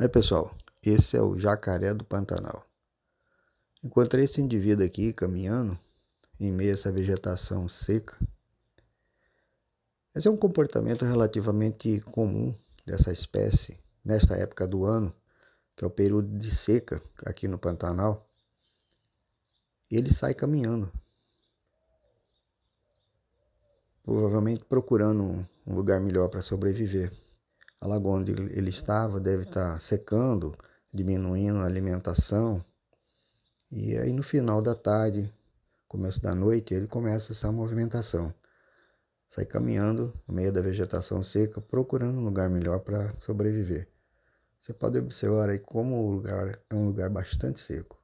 Aí pessoal, esse é o jacaré do Pantanal. Encontrei esse indivíduo aqui caminhando em meio a essa vegetação seca. Esse é um comportamento relativamente comum dessa espécie nesta época do ano, que é o período de seca aqui no Pantanal. Ele sai caminhando, provavelmente procurando um lugar melhor para sobreviver. A lagoa onde ele estava deve estar secando, diminuindo a alimentação. E aí no final da tarde, começo da noite, ele começa essa movimentação. Sai caminhando no meio da vegetação seca, procurando um lugar melhor para sobreviver. Você pode observar aí como o lugar é um lugar bastante seco.